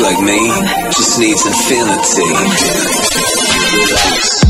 like me just needs infinity. Relax.